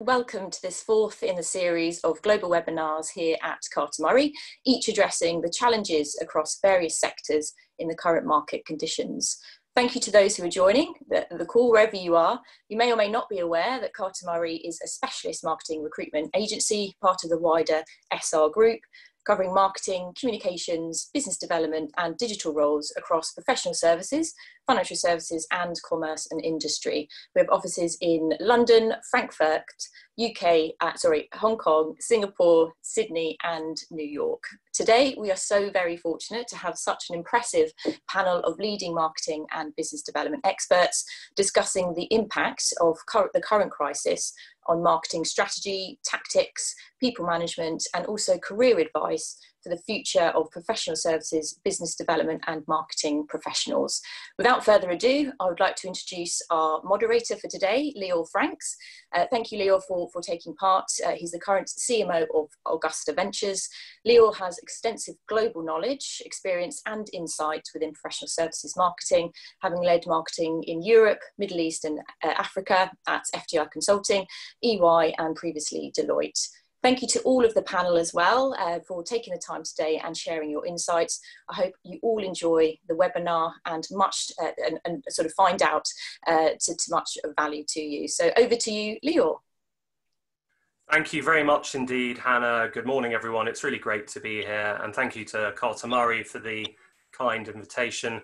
Welcome to this fourth in the series of global webinars here at Carter Murray, each addressing the challenges across various sectors in the current market conditions. Thank you to those who are joining the, the call wherever you are. You may or may not be aware that Carter Murray is a specialist marketing recruitment agency, part of the wider SR group, covering marketing, communications, business development, and digital roles across professional services, financial services, and commerce and industry. We have offices in London, Frankfurt, UK, uh, sorry, Hong Kong, Singapore, Sydney, and New York. Today, we are so very fortunate to have such an impressive panel of leading marketing and business development experts discussing the impact of cur the current crisis on marketing strategy, tactics, people management, and also career advice for the future of professional services, business development, and marketing professionals. Without further ado, I would like to introduce our moderator for today, Leor Franks. Uh, thank you, Leor, for, for taking part. Uh, he's the current CMO of Augusta Ventures. Leor has extensive global knowledge, experience, and insight within professional services marketing, having led marketing in Europe, Middle East, and uh, Africa at FTI Consulting, EY, and previously Deloitte. Thank you to all of the panel as well uh, for taking the time today and sharing your insights. I hope you all enjoy the webinar and much uh, and, and, sort of find out uh, to, to much value to you. So over to you, Leor. Thank you very much indeed, Hannah. Good morning, everyone. It's really great to be here. And thank you to Carter Murray for the kind invitation.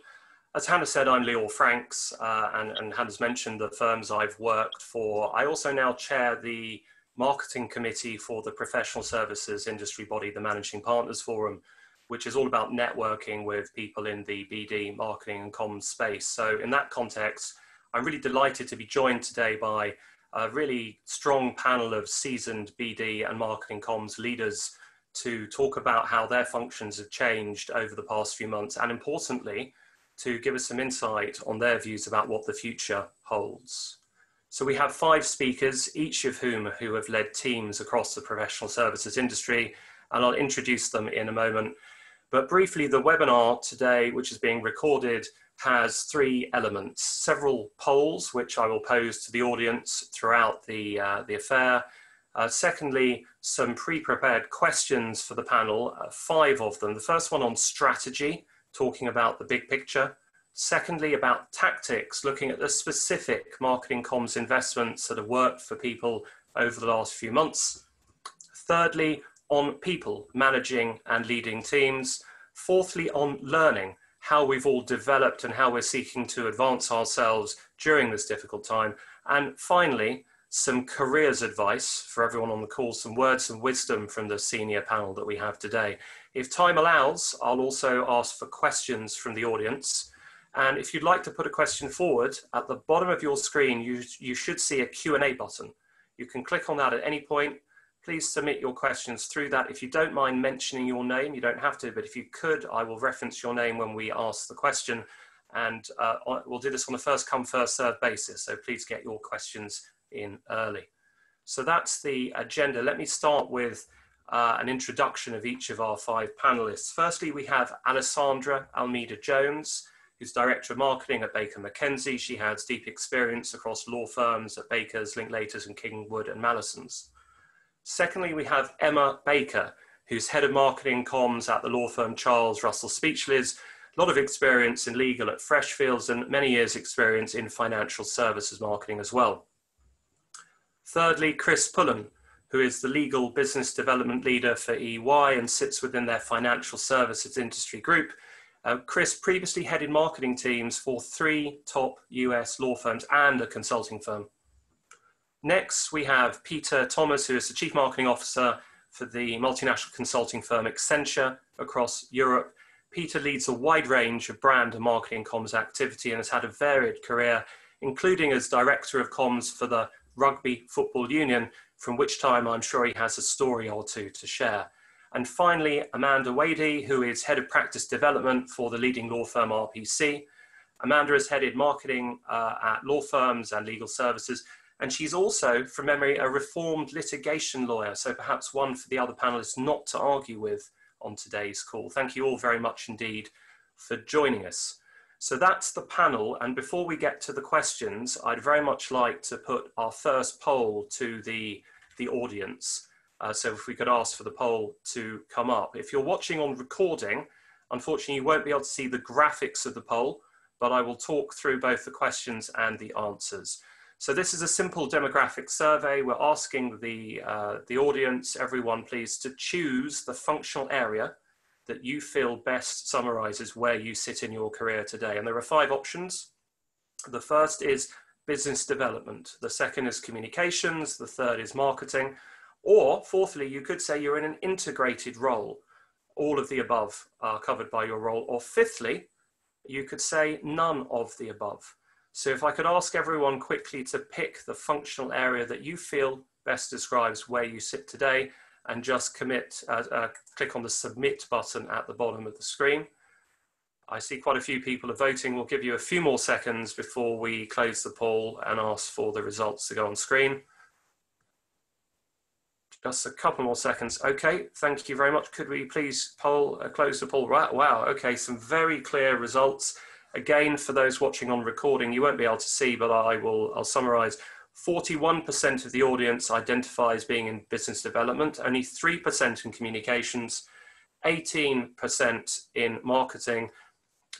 As Hannah said, I'm Leor Franks, uh, and, and Hannah's mentioned the firms I've worked for. I also now chair the marketing committee for the professional services industry body, the Managing Partners Forum, which is all about networking with people in the BD, marketing, and comms space. So, in that context, I'm really delighted to be joined today by a really strong panel of seasoned BD and marketing comms leaders to talk about how their functions have changed over the past few months, and importantly, to give us some insight on their views about what the future holds. So we have five speakers, each of whom who have led teams across the professional services industry, and I'll introduce them in a moment. But briefly, the webinar today, which is being recorded, has three elements. Several polls, which I will pose to the audience throughout the, uh, the affair. Uh, secondly, some pre-prepared questions for the panel, uh, five of them. The first one on strategy, talking about the big picture. Secondly, about tactics, looking at the specific marketing comms investments that have worked for people over the last few months. Thirdly, on people, managing and leading teams. Fourthly, on learning, how we've all developed and how we're seeking to advance ourselves during this difficult time. And finally, some careers advice for everyone on the call, some words of wisdom from the senior panel that we have today. If time allows, I'll also ask for questions from the audience. And if you'd like to put a question forward, at the bottom of your screen, you, you should see a Q&A button. You can click on that at any point. Please submit your questions through that. If you don't mind mentioning your name, you don't have to, but if you could, I will reference your name when we ask the question. And uh, we'll do this on a first come, first served basis. So please get your questions in early. So that's the agenda. Let me start with uh, an introduction of each of our five panelists. Firstly, we have Alessandra Almeida Jones who's Director of Marketing at Baker McKenzie. She has deep experience across law firms at Baker's, Linklaters, and King and Wood Mallesons. Secondly, we have Emma Baker, who's Head of Marketing Comms at the law firm Charles Russell Speechlys, a lot of experience in legal at Freshfields and many years experience in financial services marketing as well. Thirdly, Chris Pullen, who is the legal business development leader for EY and sits within their financial services industry group uh, Chris previously headed marketing teams for three top US law firms and a consulting firm. Next, we have Peter Thomas, who is the Chief Marketing Officer for the multinational consulting firm Accenture across Europe. Peter leads a wide range of brand and marketing comms activity and has had a varied career, including as Director of Comms for the Rugby Football Union, from which time I'm sure he has a story or two to share. And finally, Amanda Wadey, who is Head of Practice Development for the leading law firm RPC. Amanda has headed marketing uh, at law firms and legal services, and she's also, from memory, a reformed litigation lawyer, so perhaps one for the other panelists not to argue with on today's call. Thank you all very much indeed for joining us. So that's the panel. And before we get to the questions, I'd very much like to put our first poll to the, the audience. Uh, so if we could ask for the poll to come up. If you're watching on recording, unfortunately you won't be able to see the graphics of the poll, but I will talk through both the questions and the answers. So this is a simple demographic survey. We're asking the, uh, the audience, everyone please, to choose the functional area that you feel best summarizes where you sit in your career today. And there are five options. The first is business development. The second is communications. The third is marketing. Or fourthly, you could say you're in an integrated role. All of the above are covered by your role. Or fifthly, you could say none of the above. So if I could ask everyone quickly to pick the functional area that you feel best describes where you sit today and just commit, uh, uh, click on the submit button at the bottom of the screen. I see quite a few people are voting. We'll give you a few more seconds before we close the poll and ask for the results to go on screen. Just a couple more seconds. Okay, thank you very much. Could we please poll, uh, close the poll? Right, Wow, okay, some very clear results. Again, for those watching on recording, you won't be able to see, but I will, I'll summarize. 41% of the audience identifies being in business development, only 3% in communications, 18% in marketing.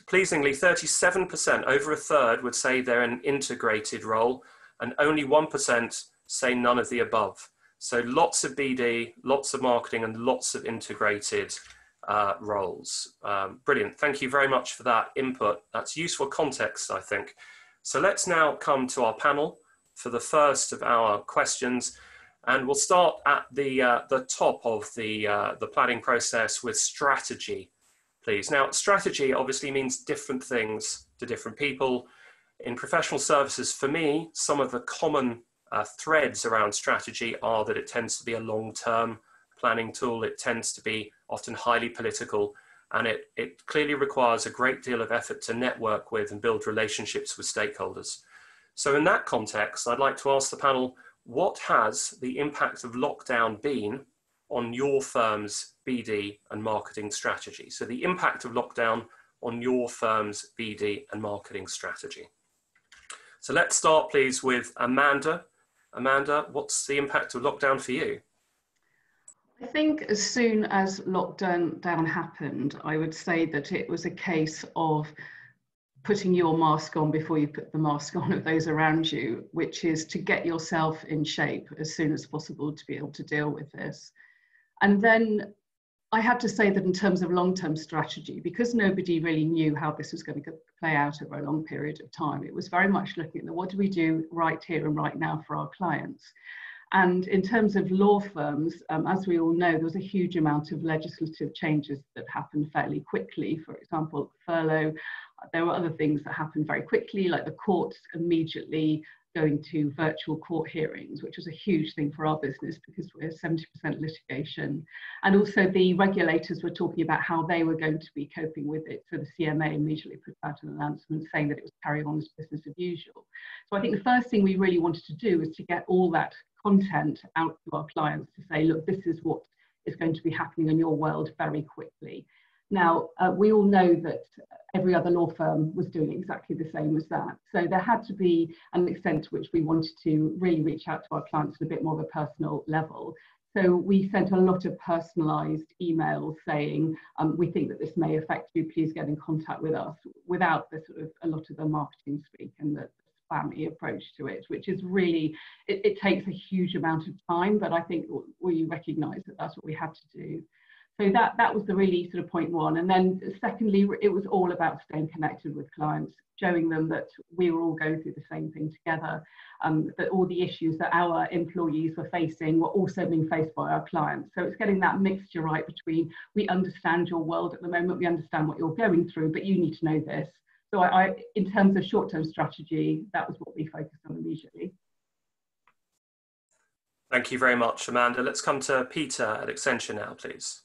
Pleasingly, 37%, over a third, would say they're an integrated role, and only 1% say none of the above. So lots of BD, lots of marketing, and lots of integrated uh, roles. Um, brilliant. Thank you very much for that input. That's useful context, I think. So let's now come to our panel for the first of our questions. And we'll start at the, uh, the top of the, uh, the planning process with strategy, please. Now, strategy obviously means different things to different people. In professional services, for me, some of the common uh, threads around strategy are that it tends to be a long-term planning tool. It tends to be often highly political, and it, it clearly requires a great deal of effort to network with and build relationships with stakeholders. So in that context, I'd like to ask the panel, what has the impact of lockdown been on your firm's BD and marketing strategy? So the impact of lockdown on your firm's BD and marketing strategy. So let's start please with Amanda. Amanda, what's the impact of lockdown for you? I think as soon as lockdown down happened, I would say that it was a case of putting your mask on before you put the mask on of those around you, which is to get yourself in shape as soon as possible to be able to deal with this. And then I have to say that in terms of long-term strategy, because nobody really knew how this was going to play out over a long period of time, it was very much looking at what do we do right here and right now for our clients. And in terms of law firms, um, as we all know, there was a huge amount of legislative changes that happened fairly quickly. For example, furlough. There were other things that happened very quickly, like the courts immediately going to virtual court hearings, which was a huge thing for our business because we're 70% litigation. And also the regulators were talking about how they were going to be coping with it. So the CMA immediately put out an announcement saying that it was carrying on as business as usual. So I think the first thing we really wanted to do was to get all that content out to our clients to say, look, this is what is going to be happening in your world very quickly. Now, uh, we all know that every other law firm was doing exactly the same as that. So there had to be an extent to which we wanted to really reach out to our clients at a bit more of a personal level. So we sent a lot of personalized emails saying, um, we think that this may affect you, please get in contact with us without the sort of a lot of the marketing speak and the, spammy approach to it, which is really, it, it takes a huge amount of time, but I think we recognize that that's what we had to do. So that, that was the really sort of point one. And then secondly, it was all about staying connected with clients, showing them that we were all going through the same thing together, um, that all the issues that our employees were facing were also being faced by our clients. So it's getting that mixture right between we understand your world at the moment, we understand what you're going through, but you need to know this. So I, I in terms of short-term strategy, that was what we focused on immediately. Thank you very much, Amanda. Let's come to Peter at Accenture now, please.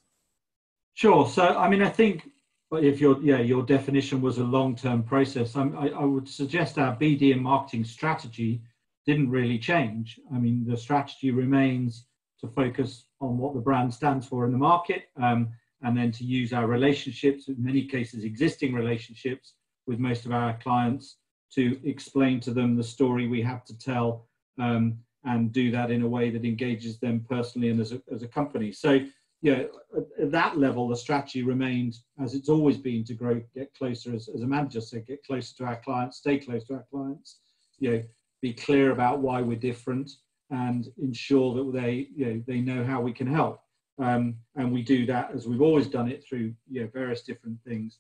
Sure. So, I mean, I think if your yeah your definition was a long-term process, I, I would suggest our BD and marketing strategy didn't really change. I mean, the strategy remains to focus on what the brand stands for in the market, um, and then to use our relationships, in many cases existing relationships, with most of our clients to explain to them the story we have to tell um, and do that in a way that engages them personally and as a, as a company. So, yeah, at, at, that level, the strategy remained as it's always been to grow, get closer, as, as Amanda said, get closer to our clients, stay close to our clients, you know, be clear about why we're different and ensure that they, you know, they know how we can help. Um, and we do that as we've always done it through you know, various different things.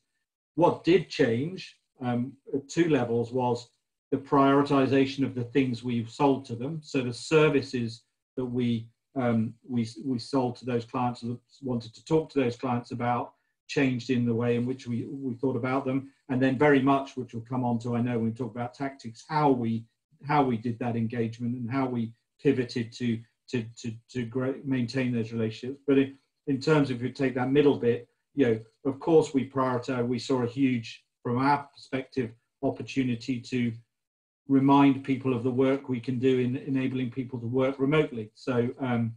What did change um, at two levels was the prioritization of the things we've sold to them. So the services that we um, we we sold to those clients wanted to talk to those clients about changed in the way in which we we thought about them, and then very much, which we'll come on to, I know when we talk about tactics, how we how we did that engagement and how we pivoted to to to to maintain those relationships. But in, in terms of if you take that middle bit, you know, of course we prioritize. We saw a huge, from our perspective, opportunity to remind people of the work we can do in enabling people to work remotely. So um,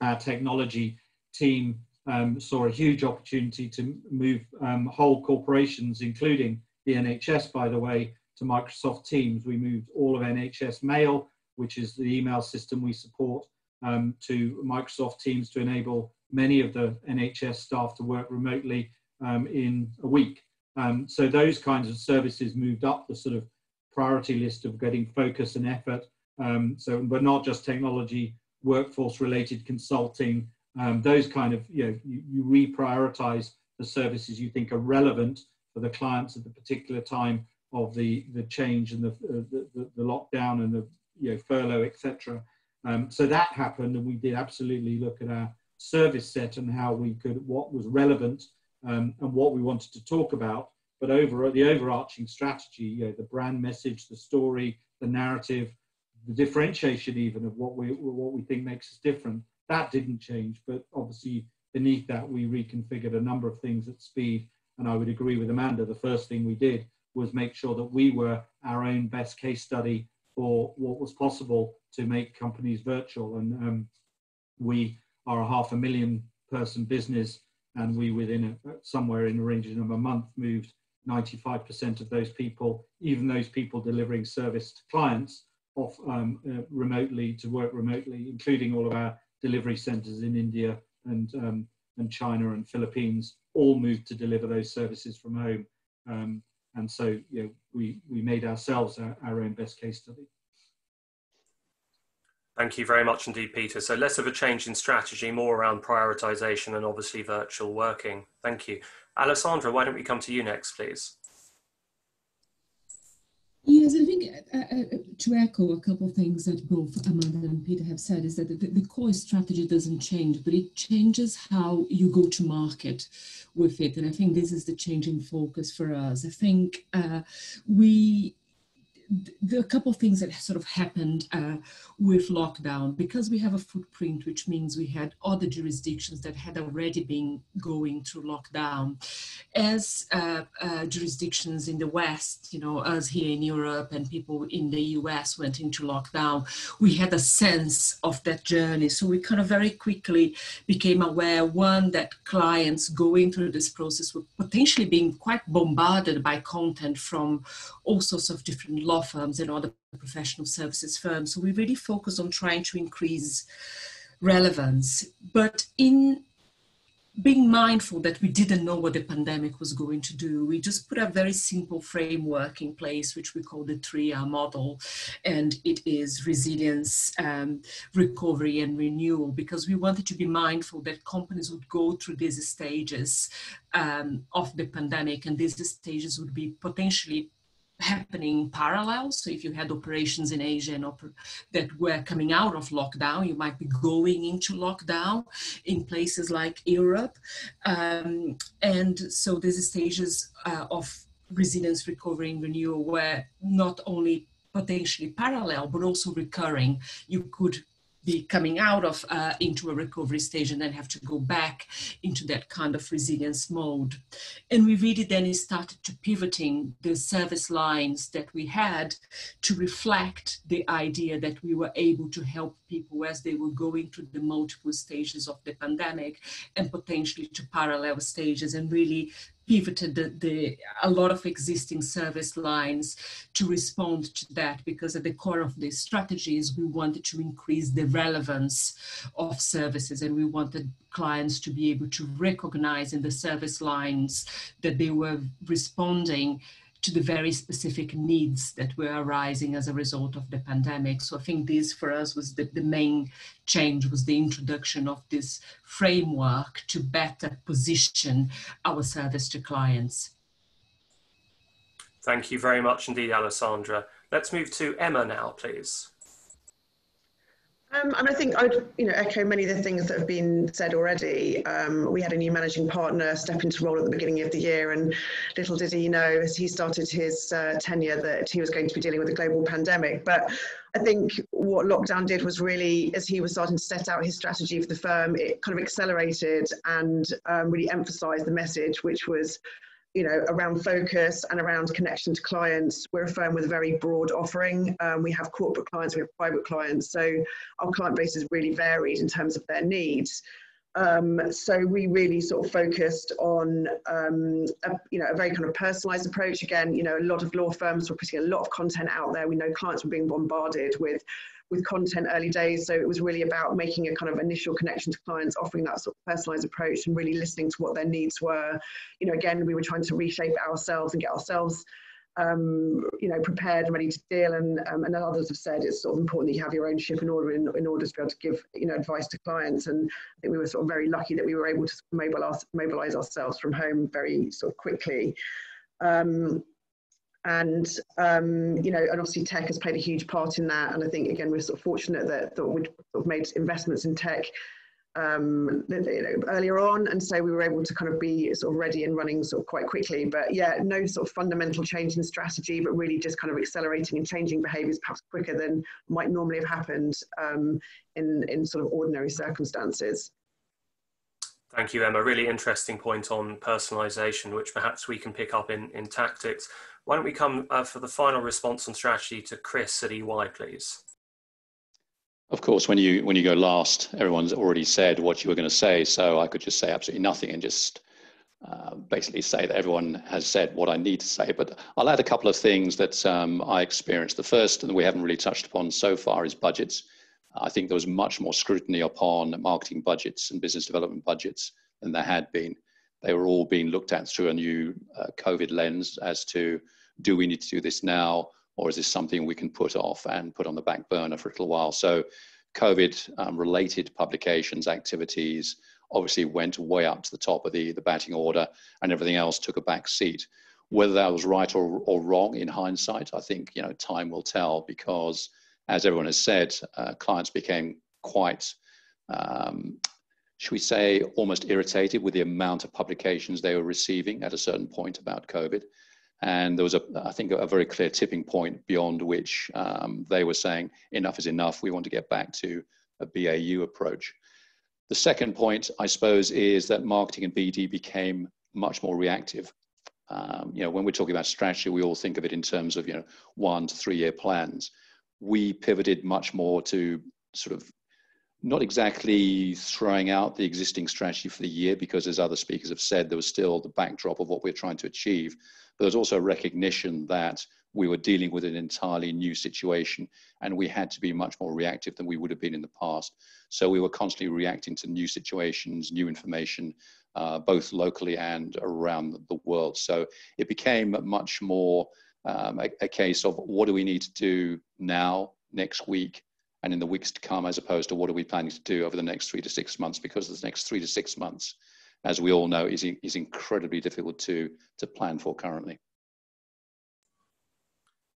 our technology team um, saw a huge opportunity to move um, whole corporations, including the NHS, by the way, to Microsoft Teams. We moved all of NHS Mail, which is the email system we support, um, to Microsoft Teams to enable many of the NHS staff to work remotely um, in a week. Um, so those kinds of services moved up the sort of priority list of getting focus and effort. Um, so, but not just technology, workforce related consulting, um, those kind of, you know, you, you reprioritize the services you think are relevant for the clients at the particular time of the, the change and the, uh, the, the, the, lockdown and the you know, furlough, etc. Um, so that happened, and we did absolutely look at our service set and how we could, what was relevant um, and what we wanted to talk about but over the overarching strategy, you know, the brand message, the story, the narrative, the differentiation even of what we what we think makes us different, that didn't change. But obviously beneath that, we reconfigured a number of things at speed. And I would agree with Amanda. The first thing we did was make sure that we were our own best case study for what was possible to make companies virtual. And um, we are a half a million person business, and we within a, somewhere in the range of a month moved 95% of those people, even those people delivering service to clients, off um, uh, remotely to work remotely, including all of our delivery centers in India and um, and China and Philippines, all moved to deliver those services from home. Um, and so, you know, we we made ourselves our, our own best case study. Thank you very much indeed, Peter. So less of a change in strategy, more around prioritization and obviously virtual working. Thank you. Alessandra, why don't we come to you next, please? Yes, I think uh, uh, to echo a couple of things that both Amanda and Peter have said is that the, the, core strategy doesn't change, but it changes how you go to market with it. And I think this is the change in focus for us. I think uh, we the, a couple of things that sort of happened uh, with lockdown. Because we have a footprint which means we had other jurisdictions that had already been going through lockdown as uh, uh, jurisdictions in the west you know us here in europe and people in the us went into lockdown. We had a sense of that journey. So we kind of very quickly became aware one that clients going through this process were potentially being quite bombarded by content from all sorts of different law firms and other professional services firms. So we really focus on trying to increase relevance. But in being mindful that we didn't know what the pandemic was going to do, we just put a very simple framework in place, which we call the 3R model. And it is resilience, um, recovery, and renewal, because we wanted to be mindful that companies would go through these stages um, of the pandemic, and these stages would be potentially happening parallel. So if you had operations in Asia and that were coming out of lockdown, you might be going into lockdown in places like Europe. Um, and so these stages uh, of resilience, recovery, and renewal were not only potentially parallel, but also recurring. You could be coming out of uh, into a recovery stage and then have to go back into that kind of resilience mode. And we really then started to pivoting the service lines that we had to reflect the idea that we were able to help people as they were going through the multiple stages of the pandemic and potentially to parallel stages and really pivoted the, the, a lot of existing service lines to respond to that because at the core of the strategies we wanted to increase the relevance of services and we wanted clients to be able to recognize in the service lines that they were responding to the very specific needs that were arising as a result of the pandemic. So I think this for us was the, the main change was the introduction of this framework to better position our service to clients. Thank you very much indeed, Alessandra. Let's move to Emma now, please. Um, and I think I'd you know echo many of the things that have been said already. Um, we had a new managing partner step into role at the beginning of the year, and little did he know as he started his uh, tenure that he was going to be dealing with a global pandemic. But I think what lockdown did was really, as he was starting to set out his strategy for the firm, it kind of accelerated and um, really emphasised the message, which was you know, around focus and around connection to clients. We're a firm with a very broad offering. Um, we have corporate clients, we have private clients. So our client base is really varied in terms of their needs. Um, so we really sort of focused on, um, a, you know, a very kind of personalized approach. Again, you know, a lot of law firms were putting a lot of content out there. We know clients were being bombarded with with content early days. So it was really about making a kind of initial connection to clients, offering that sort of personalized approach and really listening to what their needs were. You know, again, we were trying to reshape ourselves and get ourselves um, you know, prepared and ready to deal. And, um, and others have said it's sort of important that you have your own ship in order in, in order to be able to give, you know, advice to clients. And I think we were sort of very lucky that we were able to mobilize, mobilize ourselves from home very sort of quickly. Um, and um, you know, and obviously tech has played a huge part in that. And I think again, we're sort of fortunate that, that we've sort of made investments in tech um, you know, earlier on, and so we were able to kind of be sort of ready and running sort of quite quickly. But yeah, no sort of fundamental change in strategy, but really just kind of accelerating and changing behaviours perhaps quicker than might normally have happened um, in in sort of ordinary circumstances. Thank you, Emma. Really interesting point on personalisation, which perhaps we can pick up in, in tactics. Why don't we come uh, for the final response on strategy to Chris at EY, please? Of course, when you when you go last, everyone's already said what you were going to say, so I could just say absolutely nothing and just uh, basically say that everyone has said what I need to say. But I'll add a couple of things that um, I experienced. The first, and we haven't really touched upon so far, is budgets. I think there was much more scrutiny upon marketing budgets and business development budgets than there had been. They were all being looked at through a new uh, COVID lens as to do we need to do this now or is this something we can put off and put on the back burner for a little while? So COVID um, related publications, activities obviously went way up to the top of the, the batting order and everything else took a back seat. Whether that was right or, or wrong in hindsight, I think you know time will tell because as everyone has said, uh, clients became quite um, should we say, almost irritated with the amount of publications they were receiving at a certain point about COVID. And there was, a, I think, a very clear tipping point beyond which um, they were saying, enough is enough. We want to get back to a BAU approach. The second point, I suppose, is that marketing and BD became much more reactive. Um, you know, when we're talking about strategy, we all think of it in terms of, you know, one to three year plans. We pivoted much more to sort of not exactly throwing out the existing strategy for the year because as other speakers have said there was still the backdrop of what we're trying to achieve. But there's also recognition that we were dealing with an entirely new situation and we had to be much more reactive than we would have been in the past. So we were constantly reacting to new situations new information uh, both locally and around the world. So it became much more um, a, a case of what do we need to do now next week and in the weeks to come, as opposed to what are we planning to do over the next three to six months, because the next three to six months, as we all know, is, is incredibly difficult to, to plan for currently.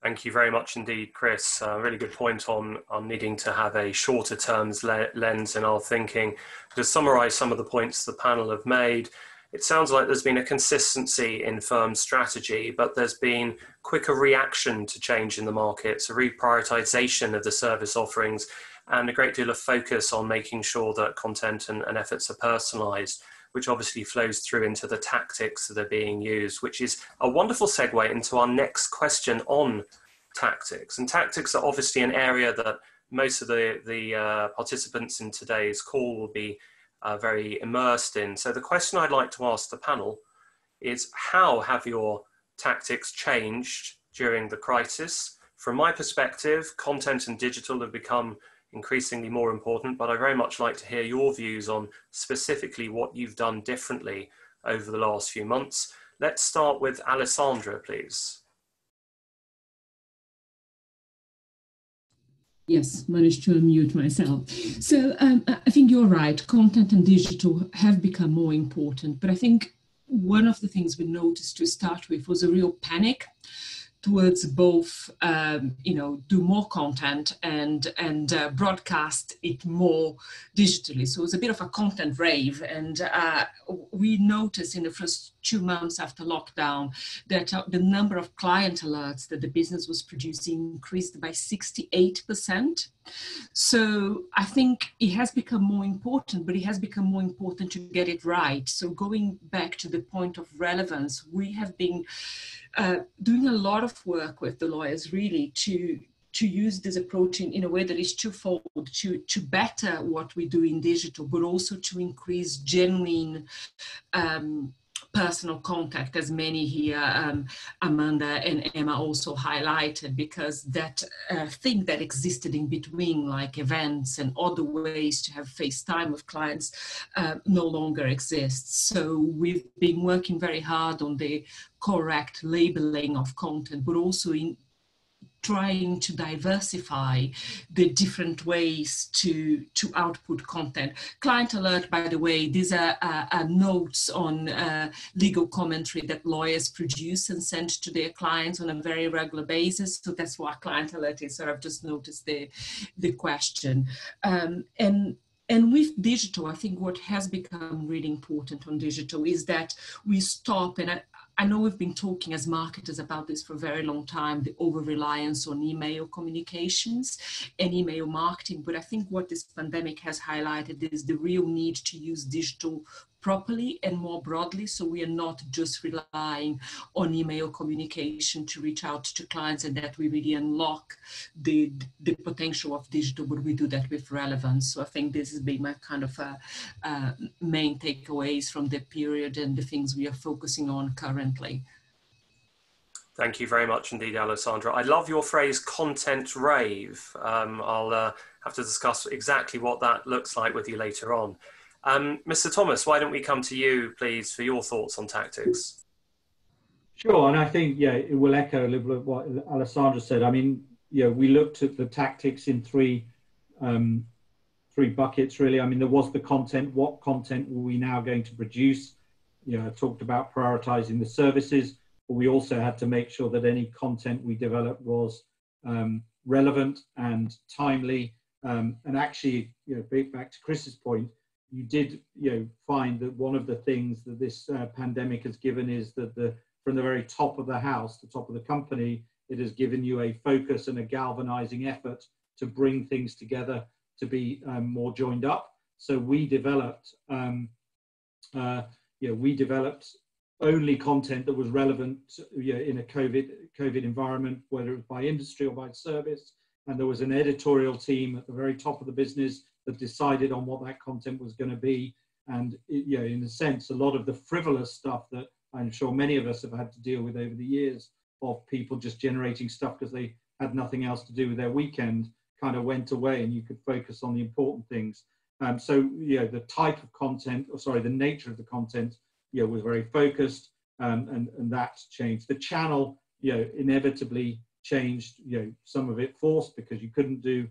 Thank you very much indeed, Chris. Uh, really good point on, on needing to have a shorter terms le lens in our thinking. To summarise some of the points the panel have made, it sounds like there's been a consistency in firm strategy, but there's been quicker reaction to change in the markets, a reprioritization of the service offerings, and a great deal of focus on making sure that content and, and efforts are personalized which obviously flows through into the tactics that are being used, which is a wonderful segue into our next question on tactics. And tactics are obviously an area that most of the, the uh, participants in today's call will be uh, very immersed in. So the question I'd like to ask the panel is how have your tactics changed during the crisis? From my perspective, content and digital have become increasingly more important, but I very much like to hear your views on specifically what you've done differently over the last few months. Let's start with Alessandra, please. Yes, managed to unmute myself. So um, I think you're right. Content and digital have become more important, but I think one of the things we noticed to start with was a real panic towards both um, you know do more content and and uh, broadcast it more digitally so it was a bit of a content rave and uh, we noticed in the first two months after lockdown that uh, the number of client alerts that the business was producing increased by 68% so i think it has become more important but it has become more important to get it right. So going back to the point of relevance we have been uh, doing a lot of work with the lawyers really to to use this approach in, in a way that is twofold to to better what we do in digital but also to increase genuine um, personal contact, as many here, um, Amanda and Emma also highlighted, because that uh, thing that existed in between, like events and other ways to have face time with clients, uh, no longer exists. So we've been working very hard on the correct labeling of content, but also in trying to diversify the different ways to to output content. Client alert, by the way, these are, uh, are notes on uh, legal commentary that lawyers produce and send to their clients on a very regular basis. So that's what client alert is. So I've just noticed the the question um, and. And with digital, I think what has become really important on digital is that we stop, and I know we've been talking as marketers about this for a very long time, the over reliance on email communications and email marketing. But I think what this pandemic has highlighted is the real need to use digital properly and more broadly. So we are not just relying on email communication to reach out to clients and that we really unlock the, the potential of digital, but we do that with relevance. So I think this has been my kind of uh, uh, main takeaways from the period and the things we are focusing on currently. Thank you very much indeed, Alessandra. I love your phrase content rave. Um, I'll uh, have to discuss exactly what that looks like with you later on. Um, Mr. Thomas, why don't we come to you, please, for your thoughts on tactics? Sure, and I think yeah, it will echo a little bit what Alessandra said. I mean, yeah, we looked at the tactics in three um, three buckets really. I mean, there was the content. What content were we now going to produce? You know, I talked about prioritizing the services, but we also had to make sure that any content we developed was um, relevant and timely. Um, and actually, you know, back to Chris's point, you did you know find that one of the things that this uh, pandemic has given is that the from the very top of the house the top of the company it has given you a focus and a galvanizing effort to bring things together to be um, more joined up so we developed um, uh, you know, we developed only content that was relevant you know, in a COVID COVID environment, whether it was by industry or by service. And there was an editorial team at the very top of the business that decided on what that content was going to be. And you know, in a sense, a lot of the frivolous stuff that I'm sure many of us have had to deal with over the years of people just generating stuff because they had nothing else to do with their weekend kind of went away and you could focus on the important things. Um, so, you know, the type of content, or sorry, the nature of the content, you know, was very focused um, and, and that changed. The channel, you know, inevitably changed, you know, some of it forced because you couldn't do,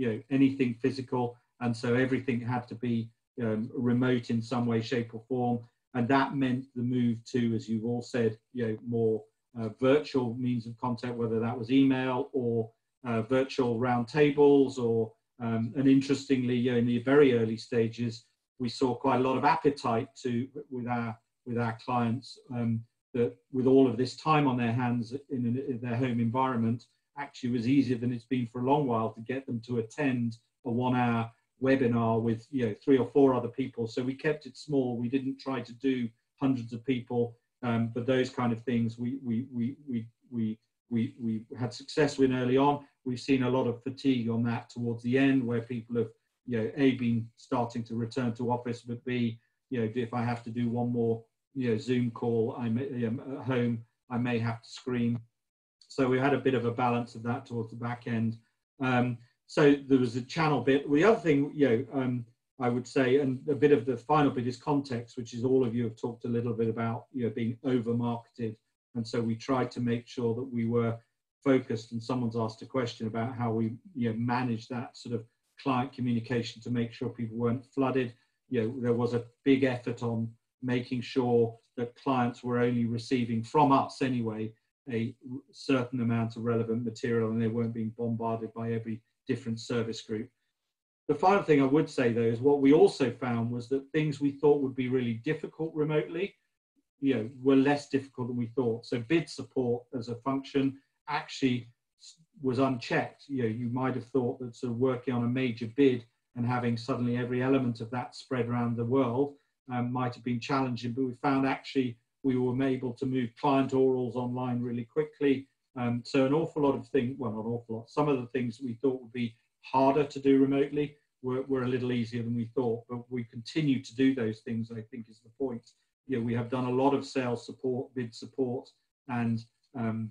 you know, anything physical and so everything had to be um, remote in some way, shape, or form. And that meant the move to, as you've all said, you know, more uh, virtual means of contact, whether that was email or uh, virtual roundtables, or um, and interestingly, you know, in the very early stages, we saw quite a lot of appetite to with our with our clients um, that with all of this time on their hands in, in their home environment, actually was easier than it's been for a long while to get them to attend a one-hour webinar with you know three or four other people. So we kept it small. We didn't try to do hundreds of people, um, but those kind of things we we we we we we we had success with early on. We've seen a lot of fatigue on that towards the end, where people have you know a been starting to return to office, but b you know if I have to do one more you know, Zoom call, I'm at home, I may have to screen. So we had a bit of a balance of that towards the back end. Um, so there was a channel bit. The other thing, you know, um, I would say, and a bit of the final bit is context, which is all of you have talked a little bit about, you know, being over marketed. And so we tried to make sure that we were focused. And someone's asked a question about how we, you know, manage that sort of client communication to make sure people weren't flooded. You know, there was a big effort on making sure that clients were only receiving from us anyway a certain amount of relevant material and they weren't being bombarded by every different service group. The final thing I would say though is what we also found was that things we thought would be really difficult remotely, you know, were less difficult than we thought. So bid support as a function actually was unchecked. You know, you might have thought that sort of working on a major bid and having suddenly every element of that spread around the world um, might have been challenging, but we found actually we were able to move client orals online really quickly. Um, so an awful lot of things, well, not an awful lot, some of the things we thought would be harder to do remotely were, were a little easier than we thought, but we continue to do those things, I think is the point. You know, we have done a lot of sales support, bid support, and um,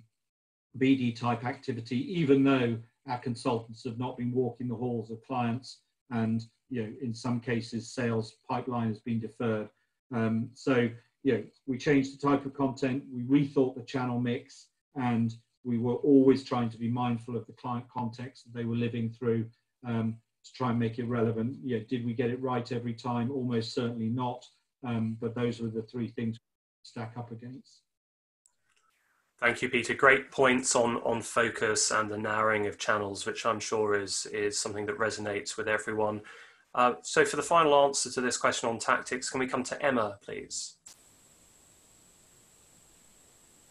BD type activity, even though our consultants have not been walking the halls of clients and you know, in some cases, sales pipeline has been deferred. Um, so, you know, we changed the type of content, we rethought the channel mix, and we were always trying to be mindful of the client context that they were living through um, to try and make it relevant. Yeah, did we get it right every time? Almost certainly not. Um, but those were the three things stack up against. Thank you, Peter. Great points on, on focus and the narrowing of channels, which I'm sure is, is something that resonates with everyone. Uh, so for the final answer to this question on tactics, can we come to Emma, please?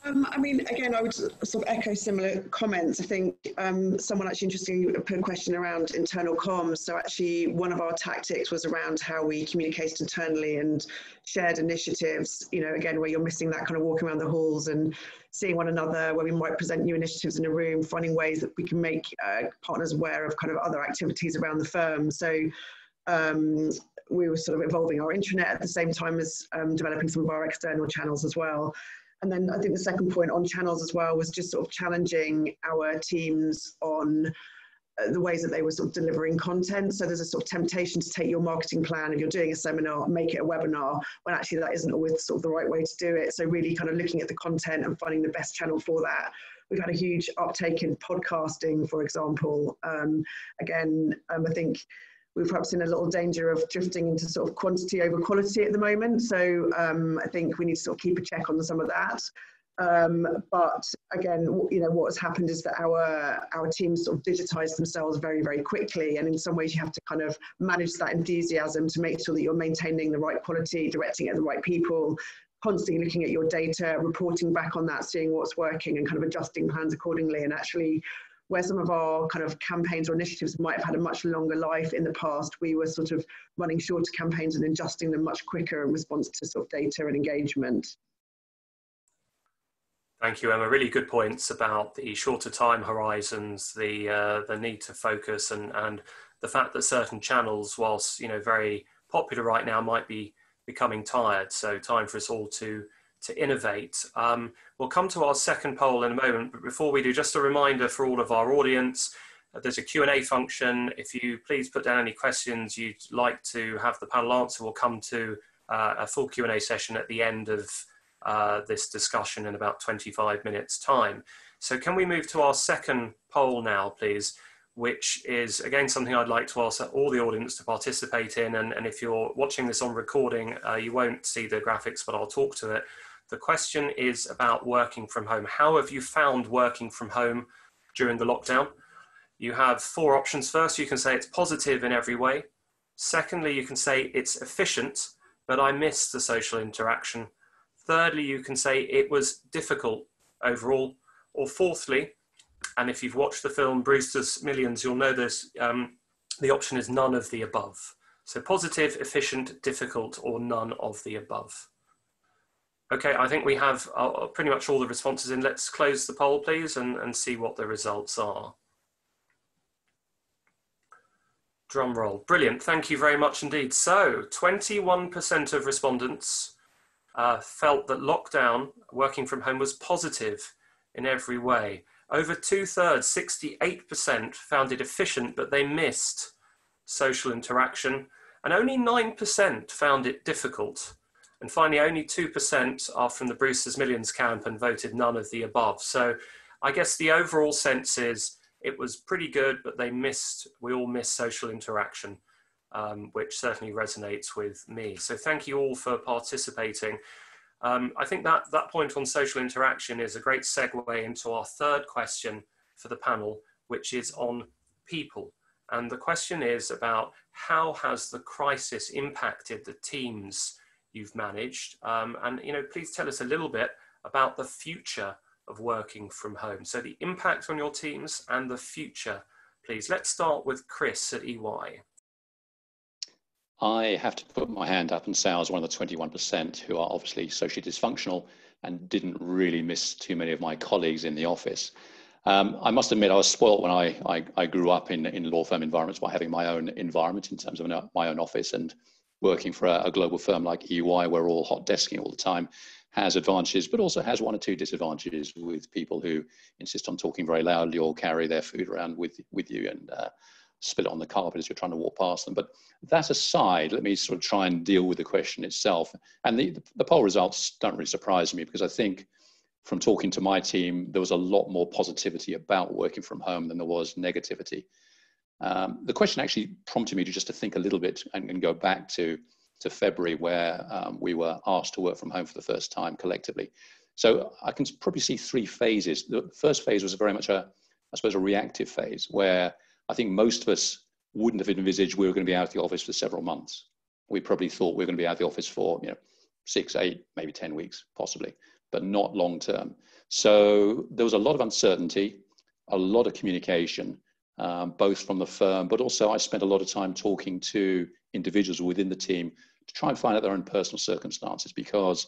Um, I mean, again, I would sort of echo similar comments. I think um, someone actually interestingly put a question around internal comms. So actually, one of our tactics was around how we communicated internally and shared initiatives. You know, again, where you're missing that kind of walking around the halls and seeing one another, where we might present new initiatives in a room, finding ways that we can make uh, partners aware of kind of other activities around the firm. So um, we were sort of evolving our intranet at the same time as um, developing some of our external channels as well. And then I think the second point on channels as well was just sort of challenging our teams on uh, the ways that they were sort of delivering content. So there's a sort of temptation to take your marketing plan if you're doing a seminar, make it a webinar, when actually that isn't always sort of the right way to do it. So really kind of looking at the content and finding the best channel for that. We've had a huge uptake in podcasting, for example. Um, again, um, I think we're perhaps in a little danger of drifting into sort of quantity over quality at the moment. So um, I think we need to sort of keep a check on some of that. Um, but again, you know, what has happened is that our our teams sort of digitized themselves very, very quickly, and in some ways, you have to kind of manage that enthusiasm to make sure that you're maintaining the right quality, directing it at the right people, constantly looking at your data, reporting back on that, seeing what's working, and kind of adjusting plans accordingly, and actually where some of our kind of campaigns or initiatives might have had a much longer life in the past, we were sort of running shorter campaigns and adjusting them much quicker in response to sort of data and engagement. Thank you, Emma. Really good points about the shorter time horizons, the uh, the need to focus, and and the fact that certain channels, whilst you know very popular right now, might be becoming tired. So time for us all to to innovate. Um, we'll come to our second poll in a moment, but before we do, just a reminder for all of our audience, uh, there's a Q&A function. If you please put down any questions you'd like to have the panel answer, we'll come to uh, a full Q&A session at the end of uh, this discussion in about 25 minutes time. So can we move to our second poll now, please? which is again something I'd like to ask all the audience to participate in. And, and if you're watching this on recording, uh, you won't see the graphics, but I'll talk to it. The question is about working from home. How have you found working from home during the lockdown? You have four options. First, you can say it's positive in every way. Secondly, you can say it's efficient, but I miss the social interaction. Thirdly, you can say it was difficult overall. Or fourthly, and if you've watched the film Brewster's Millions, you'll know this, um, the option is none of the above. So positive, efficient, difficult, or none of the above. Okay, I think we have uh, pretty much all the responses in. Let's close the poll, please, and, and see what the results are. Drum roll. Brilliant. Thank you very much indeed. So 21% of respondents uh, felt that lockdown, working from home, was positive in every way. Over two thirds, 68%, found it efficient, but they missed social interaction, and only 9% found it difficult. And finally, only 2% are from the Brewster's Millions camp and voted none of the above. So I guess the overall sense is it was pretty good, but they missed, we all missed social interaction, um, which certainly resonates with me. So thank you all for participating. Um, I think that, that point on social interaction is a great segue into our third question for the panel, which is on people. And the question is about how has the crisis impacted the teams you've managed? Um, and, you know, please tell us a little bit about the future of working from home. So the impact on your teams and the future, please. Let's start with Chris at EY. I have to put my hand up and say I was one of the 21% who are obviously socially dysfunctional and didn't really miss too many of my colleagues in the office. Um, I must admit, I was spoilt when I, I, I, grew up in, in law firm environments by having my own environment in terms of my own office and working for a, a global firm like EY, where all hot desking all the time, has advantages, but also has one or two disadvantages with people who insist on talking very loudly or carry their food around with, with you and uh, spill it on the carpet as you're trying to walk past them. But that aside, let me sort of try and deal with the question itself. And the, the poll results don't really surprise me because I think from talking to my team, there was a lot more positivity about working from home than there was negativity. Um, the question actually prompted me to just to think a little bit and, and go back to, to February where um, we were asked to work from home for the first time collectively. So I can probably see three phases. The first phase was very much a, I suppose, a reactive phase where I think most of us wouldn't have envisaged we were going to be out of the office for several months. We probably thought we were going to be out of the office for, you know, six, eight, maybe 10 weeks, possibly, but not long term. So there was a lot of uncertainty, a lot of communication, um, both from the firm, but also I spent a lot of time talking to individuals within the team to try and find out their own personal circumstances because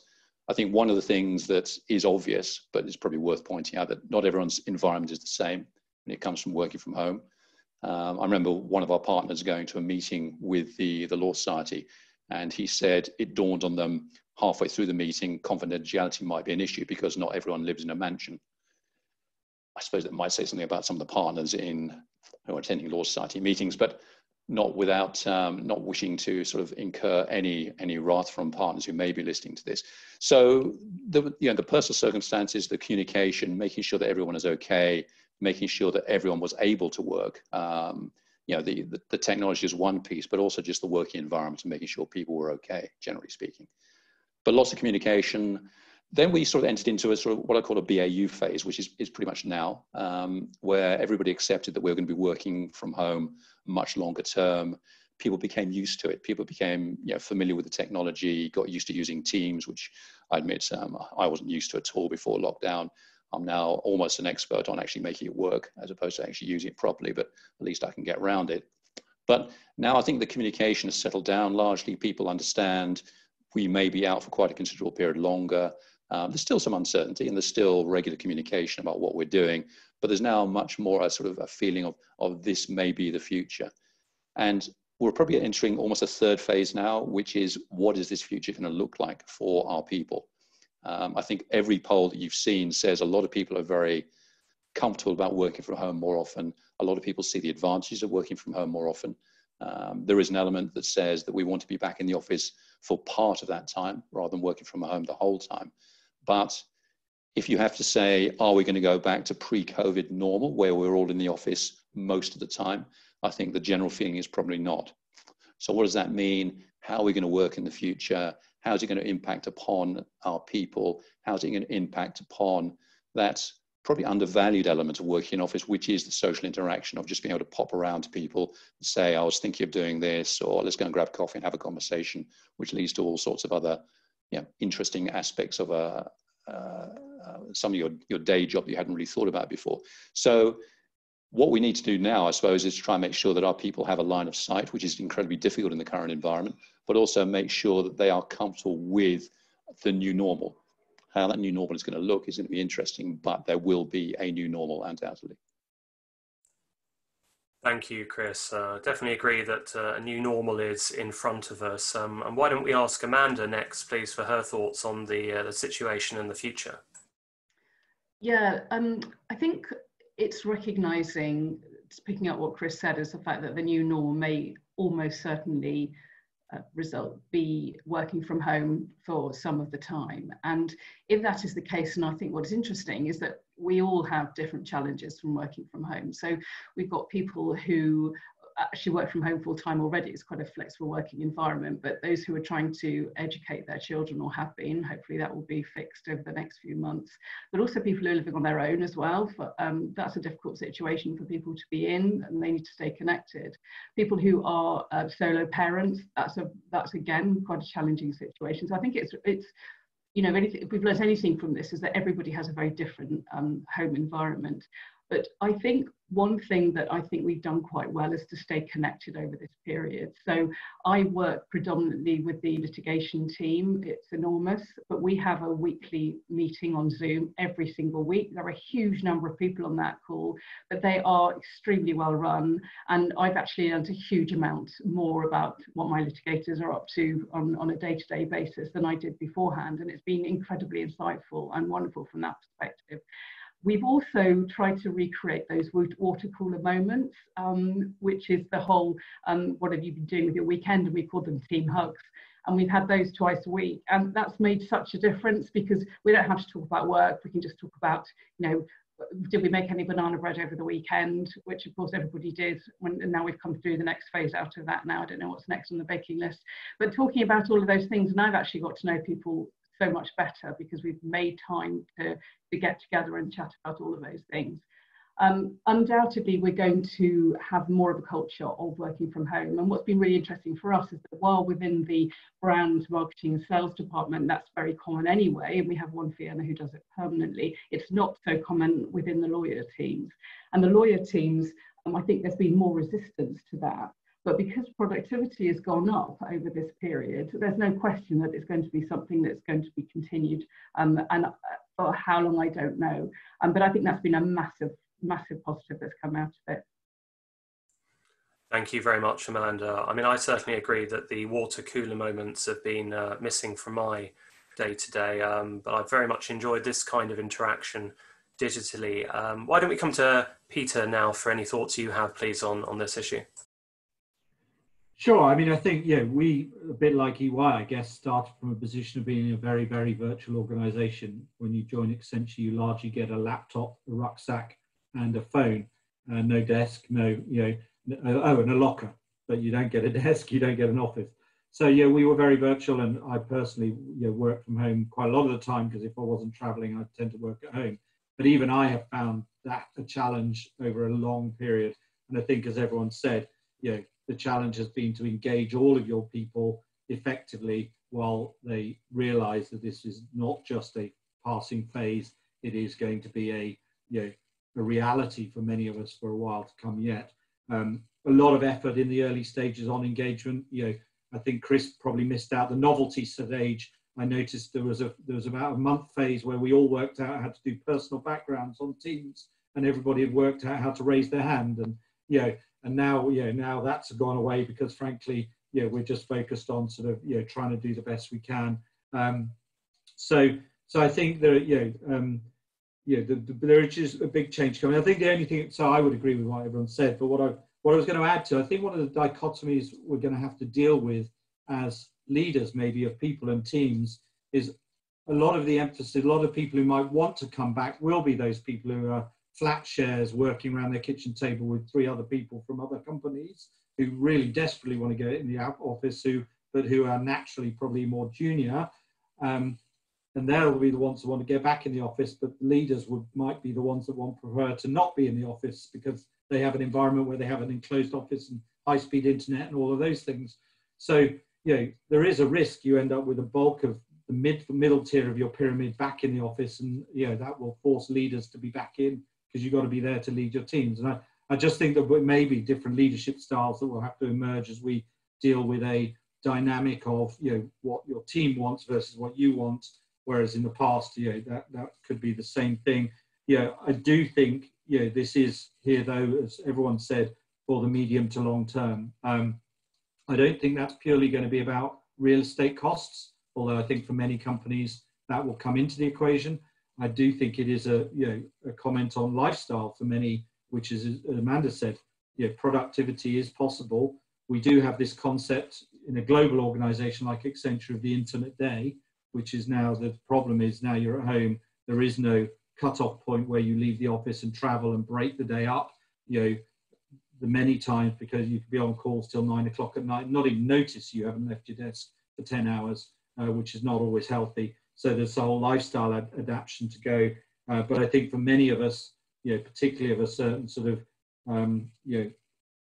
I think one of the things that is obvious, but it's probably worth pointing out that not everyone's environment is the same when it comes from working from home. Um, I remember one of our partners going to a meeting with the, the Law Society, and he said it dawned on them halfway through the meeting confidentiality might be an issue because not everyone lives in a mansion. I suppose that might say something about some of the partners in who are attending Law Society meetings, but not without um, not wishing to sort of incur any any wrath from partners who may be listening to this. So the you know the personal circumstances, the communication, making sure that everyone is okay, making sure that everyone was able to work. Um, you know, the, the, the, technology is one piece, but also just the working environment and making sure people were okay, generally speaking. But lots of communication. Then we sort of entered into a sort of what I call a BAU phase, which is, is pretty much now, um, where everybody accepted that we we're going to be working from home much longer term. People became used to it. People became you know, familiar with the technology, got used to using Teams, which I admit um, I wasn't used to at all before lockdown. I'm now almost an expert on actually making it work as opposed to actually using it properly, but at least I can get around it. But now I think the communication has settled down. Largely, people understand we may be out for quite a considerable period longer. Um, there's still some uncertainty and there's still regular communication about what we're doing, but there's now much more a sort of a feeling of, of this may be the future. And we're probably entering almost a third phase now, which is what is this future going to look like for our people? Um, I think every poll that you've seen says a lot of people are very comfortable about working from home more often. A lot of people see the advantages of working from home more often. Um, there is an element that says that we want to be back in the office for part of that time rather than working from home the whole time. But if you have to say, are we going to go back to pre COVID normal where we're all in the office most of the time? I think the general feeling is probably not. So, what does that mean? How are we going to work in the future? How's it going to impact upon our people? How's it going to impact upon that probably undervalued element of working in office, which is the social interaction of just being able to pop around to people and say, I was thinking of doing this, or let's go and grab coffee and have a conversation, which leads to all sorts of other know, interesting aspects of a, uh, uh, some of your, your day job you hadn't really thought about before. So what we need to do now, I suppose, is try and make sure that our people have a line of sight, which is incredibly difficult in the current environment, but also make sure that they are comfortable with the new normal. How that new normal is going to look is going to be interesting, but there will be a new normal undoubtedly. Thank you, Chris. Uh, definitely agree that uh, a new normal is in front of us. Um, and why don't we ask Amanda next, please, for her thoughts on the, uh, the situation and the future? Yeah, um, I think it's recognising, it's picking up what Chris said, is the fact that the new normal may almost certainly uh, result be working from home for some of the time. And if that is the case, and I think what is interesting is that we all have different challenges from working from home. So we've got people who actually worked from home full time already. It's quite a flexible working environment, but those who are trying to educate their children or have been, hopefully that will be fixed over the next few months. But also people who are living on their own as well. For, um, that's a difficult situation for people to be in and they need to stay connected. People who are uh, solo parents, that's a that's again quite a challenging situation. So I think it's it's you know, anything, if we've learned anything from this is that everybody has a very different um, home environment. But I think one thing that I think we've done quite well is to stay connected over this period. So I work predominantly with the litigation team. It's enormous, but we have a weekly meeting on Zoom every single week. There are a huge number of people on that call, but they are extremely well run. And I've actually learned a huge amount more about what my litigators are up to on, on a day-to-day basis than I did beforehand. And it's been incredibly insightful and wonderful from that perspective. We've also tried to recreate those water cooler moments, um, which is the whole, um, what have you been doing with your weekend? And we call them team hugs. And we've had those twice a week. And that's made such a difference because we don't have to talk about work. We can just talk about, you know, did we make any banana bread over the weekend? Which of course everybody did. When, and now we've come through the next phase out of that now. I don't know what's next on the baking list. But talking about all of those things, and I've actually got to know people so much better because we've made time to, to get together and chat about all of those things. Um, undoubtedly, we're going to have more of a culture of working from home. And what's been really interesting for us is that while within the brand marketing and sales department, that's very common anyway, and we have one Fiona who does it permanently, it's not so common within the lawyer teams. And the lawyer teams, um, I think there's been more resistance to that. But because productivity has gone up over this period, there's no question that it's going to be something that's going to be continued. Um, and uh, for how long, I don't know. Um, but I think that's been a massive, massive positive that's come out of it. Thank you very much, Amanda. I mean, I certainly agree that the water cooler moments have been uh, missing from my day to day, um, but I've very much enjoyed this kind of interaction digitally. Um, why don't we come to Peter now for any thoughts you have, please, on, on this issue? Sure. I mean, I think, yeah, we, a bit like EY, I guess, started from a position of being a very, very virtual organization. When you join Accenture, you largely get a laptop, a rucksack, and a phone. Uh, no desk, no, you know, oh, and a locker. But you don't get a desk, you don't get an office. So, yeah, we were very virtual. And I personally you know, work from home quite a lot of the time because if I wasn't traveling, I tend to work at home. But even I have found that a challenge over a long period. And I think, as everyone said, you know, the challenge has been to engage all of your people effectively while they realize that this is not just a passing phase, it is going to be a, you know, a reality for many of us for a while to come yet. Um, a lot of effort in the early stages on engagement. You know, I think Chris probably missed out the novelty stage. I noticed there was a there was about a month phase where we all worked out how to do personal backgrounds on Teams, and everybody had worked out how to raise their hand. And you know, and now you know now that's gone away because frankly you know we're just focused on sort of you know trying to do the best we can. Um, so so i think there you know um, yeah the, the, there is just a big change coming. I think the only thing so i would agree with what everyone said but what i what i was going to add to i think one of the dichotomies we're going to have to deal with as leaders maybe of people and teams is a lot of the emphasis a lot of people who might want to come back will be those people who are flat shares working around their kitchen table with three other people from other companies who really desperately want to get in the office who but who are naturally probably more junior. Um, and they'll be the ones who want to get back in the office but leaders would might be the ones that want prefer to not be in the office because they have an environment where they have an enclosed office and high speed internet and all of those things. So you know there is a risk you end up with a bulk of the mid middle tier of your pyramid back in the office and you know that will force leaders to be back in because you've got to be there to lead your teams. And I, I just think that maybe different leadership styles that will have to emerge as we deal with a dynamic of you know what your team wants versus what you want. Whereas in the past, you know, that, that could be the same thing. You know, I do think, you know, this is here though, as everyone said, for the medium to long term. Um, I don't think that's purely going to be about real estate costs, although I think for many companies that will come into the equation. I do think it is a you know a comment on lifestyle for many, which is as Amanda said, you know, productivity is possible. We do have this concept in a global organization like Accenture of the intimate day, which is now the problem is now you're at home, there is no cut-off point where you leave the office and travel and break the day up. You know, the many times because you could be on calls till nine o'clock at night, not even notice you haven't left your desk for 10 hours, uh, which is not always healthy. So there's a whole lifestyle ad- adaptation to go. Uh, but I think for many of us, you know, particularly of a certain sort of, um, you know,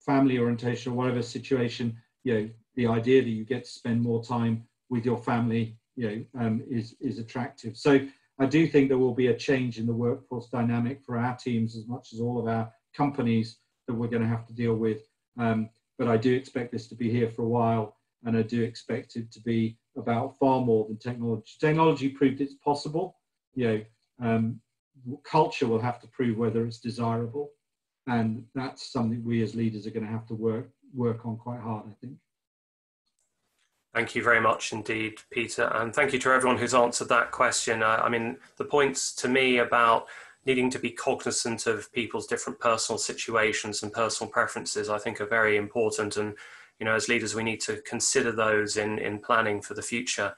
family orientation or whatever situation, you know, the idea that you get to spend more time with your family, you know, um, is is attractive. So I do think there will be a change in the workforce dynamic for our teams as much as all of our companies that we're going to have to deal with. Um, but I do expect this to be here for a while, and I do expect it to be about far more than technology. Technology proved it's possible. You know, um, culture will have to prove whether it's desirable, and that's something we as leaders are going to have to work work on quite hard. I think. Thank you very much indeed, Peter, and thank you to everyone who's answered that question. Uh, I mean, the points to me about needing to be cognizant of people's different personal situations and personal preferences, I think, are very important. And you know, as leaders, we need to consider those in in planning for the future.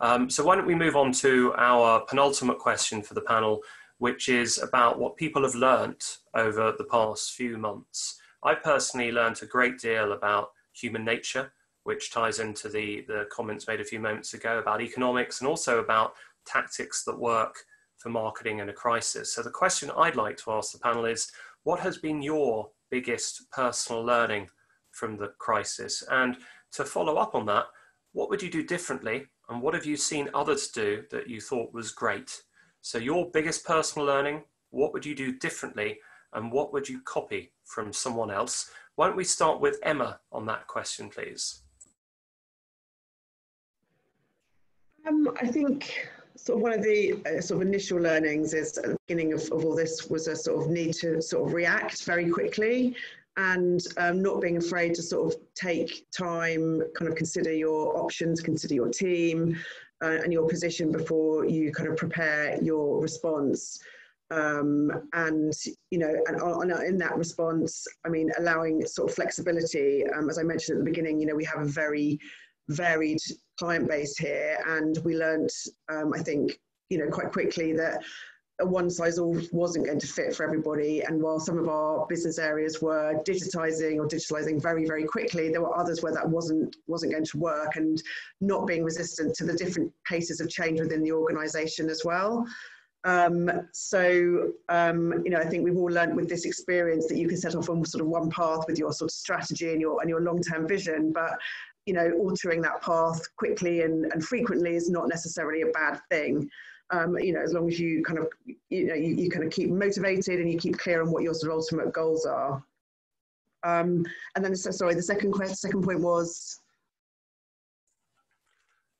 Um, so why don't we move on to our penultimate question for the panel, which is about what people have learnt over the past few months. I personally learnt a great deal about human nature, which ties into the, the comments made a few moments ago about economics and also about tactics that work for marketing in a crisis. So the question I'd like to ask the panel is, what has been your biggest personal learning from the crisis? And to follow up on that, what would you do differently? And what have you seen others do that you thought was great? So your biggest personal learning, what would you do differently? And what would you copy from someone else? Why don't we start with Emma on that question, please? Um, I think sort of one of the uh, sort of initial learnings is at the beginning of, of all this was a sort of need to sort of react very quickly and um, not being afraid to sort of take time, kind of consider your options, consider your team uh, and your position before you kind of prepare your response. Um, and you know, and on, in that response, I mean, allowing sort of flexibility. Um, as I mentioned at the beginning, you know, we have a very varied client base here, and we learned, um, I think, you know, quite quickly that a one size all wasn't going to fit for everybody. And while some of our business areas were digitizing or digitalizing very, very quickly, there were others where that wasn't wasn't going to work, and not being resistant to the different paces of change within the organization as well. Um, so, um, you know, I think we've all learned with this experience that you can set off on sort of one path with your sort of strategy and your and your long-term vision, but you know, altering that path quickly and, and frequently is not necessarily a bad thing. Um, you know, as long as you kind of, you know, you, you kind of keep motivated and you keep clear on what your sort of ultimate goals are. Um, and then, so, sorry, the second question, second point was.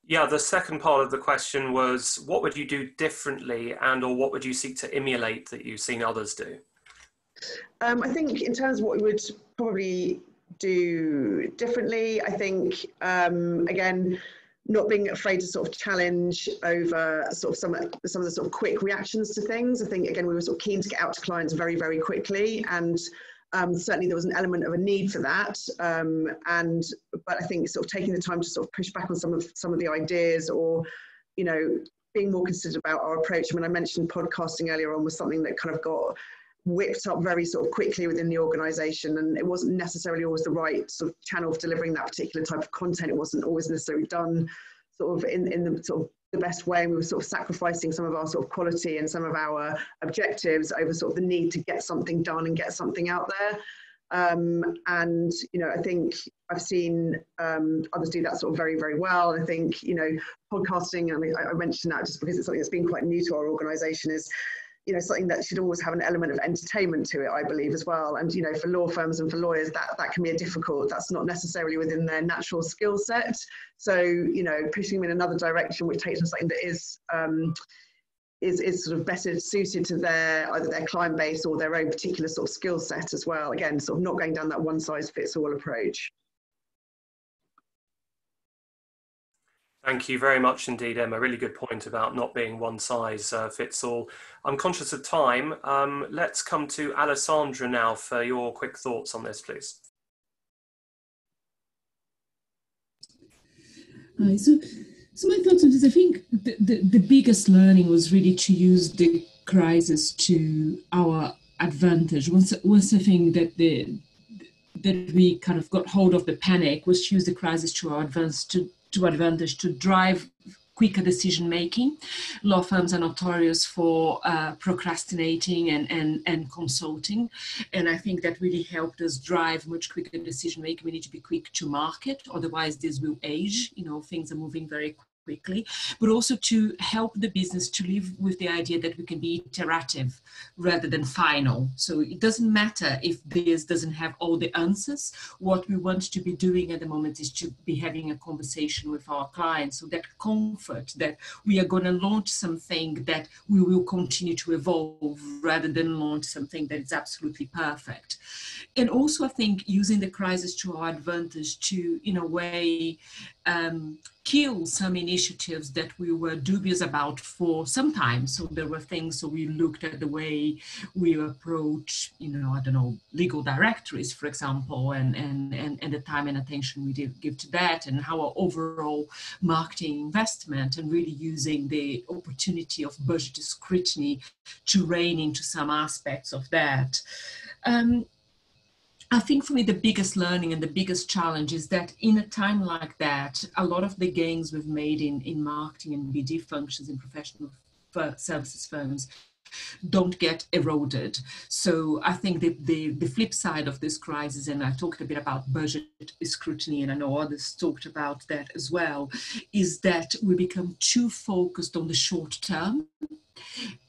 Yeah, the second part of the question was, what would you do differently, and or what would you seek to emulate that you've seen others do? Um, I think in terms of what we would probably do differently. I think, um, again, not being afraid to sort of challenge over sort of some, some of the sort of quick reactions to things. I think, again, we were sort of keen to get out to clients very, very quickly. And um, certainly there was an element of a need for that. Um, and, but I think sort of taking the time to sort of push back on some of, some of the ideas or, you know, being more considered about our approach. I mean, I mentioned podcasting earlier on was something that kind of got whipped up very sort of quickly within the organization and it wasn't necessarily always the right sort of channel for delivering that particular type of content. It wasn't always necessarily done sort of in, in the sort of the best way. And we were sort of sacrificing some of our sort of quality and some of our objectives over sort of the need to get something done and get something out there. Um, and you know i think i've seen um, others do that sort of very very well. I think you know podcasting I, mean, I mentioned that just because it's something that's been quite new to our organization is you know something that should always have an element of entertainment to it i believe as well and you know for law firms and for lawyers that that can be a difficult that's not necessarily within their natural skill set so you know pushing them in another direction which takes them something that is um, is, is sort of better suited to their either their client base or their own particular sort of skill set as well. Again, sort of not going down that one size fits all approach. Thank you very much indeed, Emma. Really good point about not being one size uh, fits all. I'm conscious of time. Um, let's come to Alessandra now for your quick thoughts on this, please. Hi. So, so my thoughts on this, I think the, the, the biggest learning was really to use the crisis to our advantage. Once, once I think that the that we kind of got hold of the panic was to use the crisis to our advantage to to advantage to drive quicker decision making. Law firms are notorious for uh, procrastinating and, and, and consulting. And I think that really helped us drive much quicker decision making. We need to be quick to market, otherwise, this will age. You know, things are moving very quickly, but also to help the business to live with the idea that we can be iterative rather than final. So it doesn't matter if this doesn't have all the answers. What we want to be doing at the moment is to be having a conversation with our clients. So that comfort that we are going to launch something that we will continue to evolve rather than launch something that is absolutely perfect. And also, I think using the crisis to our advantage to, in a way, um, kill some initiatives that we were dubious about for some time. So there were things, so we looked at the way we approach, you know, I don't know, legal directories, for example, and, and, and, and the time and attention we did give to that and how our overall marketing investment and really using the opportunity of budget scrutiny to rein into some aspects of that. Um, I think for me, the biggest learning and the biggest challenge is that in a time like that, a lot of the gains we've made in, in marketing and BD functions in professional services firms don't get eroded. So I think the, the, the, flip side of this crisis, and I talked a bit about budget scrutiny, and I know others talked about that as well, is that we become too focused on the short term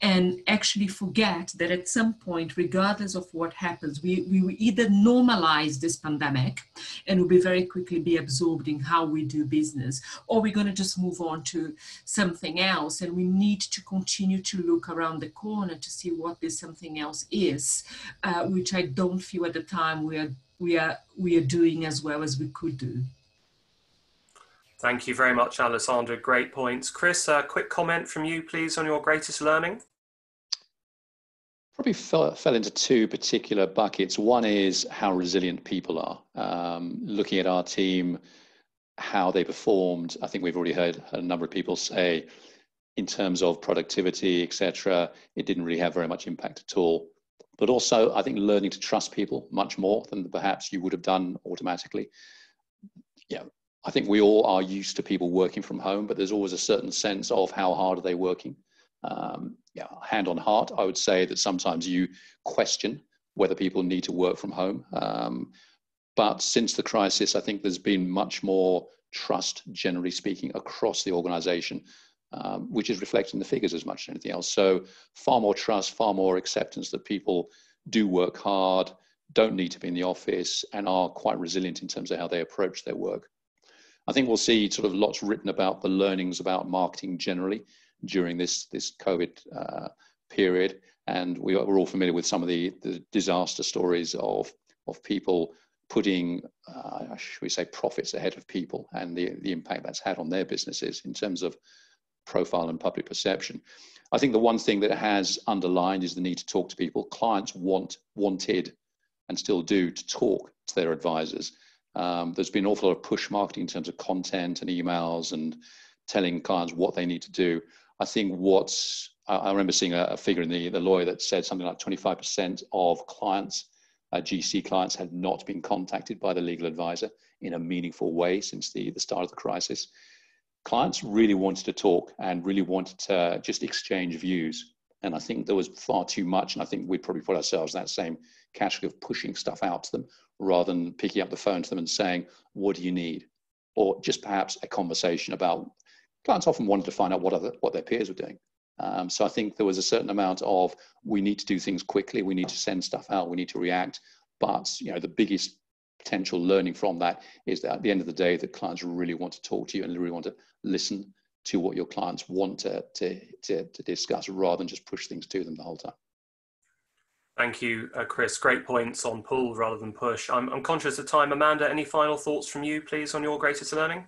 and actually forget that at some point, regardless of what happens, we, we will either normalize this pandemic and will be very quickly be absorbed in how we do business, or we're going to just move on to something else. And we need to continue to look around the corner to see what this something else is, uh, which I don't feel at the time we are we are we are doing as well as we could do. Thank you very much, Alessandra. Great points. Chris, a quick comment from you, please, on your greatest learning? Probably fell, fell into two particular buckets. One is how resilient people are. Um, looking at our team, how they performed, I think we've already heard a number of people say, in terms of productivity, etc., it didn't really have very much impact at all. But also, I think learning to trust people much more than perhaps you would have done automatically. Yeah, I think we all are used to people working from home, but there's always a certain sense of how hard are they working. Um, yeah, hand on heart, I would say that sometimes you question whether people need to work from home. Um, but since the crisis, I think there's been much more trust, generally speaking, across the organization, um, which is reflected in the figures as much as anything else. So, far more trust, far more acceptance that people do work hard, don't need to be in the office, and are quite resilient in terms of how they approach their work. I think we'll see sort of lots written about the learnings about marketing generally during this this COVID uh, period, and we are, we're all familiar with some of the, the disaster stories of of people putting, uh, should we say, profits ahead of people, and the the impact that's had on their businesses in terms of profile and public perception. I think the one thing that has underlined is the need to talk to people. Clients want wanted and still do to talk to their advisors um, there's been an awful lot of push marketing in terms of content and emails and telling clients what they need to do. I think what's, I remember seeing a, a figure in the, the lawyer that said something like 25% of clients, uh, GC clients, had not been contacted by the legal advisor in a meaningful way since the, the start of the crisis. Clients really wanted to talk and really wanted to just exchange views. And I think there was far too much. And I think we probably put ourselves in that same category of pushing stuff out to them rather than picking up the phone to them and saying, What do you need? Or just perhaps a conversation about clients often wanted to find out what, other, what their peers were doing. Um, so I think there was a certain amount of we need to do things quickly, we need to send stuff out, we need to react. But you know, the biggest potential learning from that is that at the end of the day, the clients really want to talk to you and really want to listen to what your clients want to, to, to, to discuss rather than just push things to them the whole time. Thank you, uh, Chris. Great points on pull rather than push. I'm, I'm conscious of time. Amanda, any final thoughts from you, please, on your greatest learning?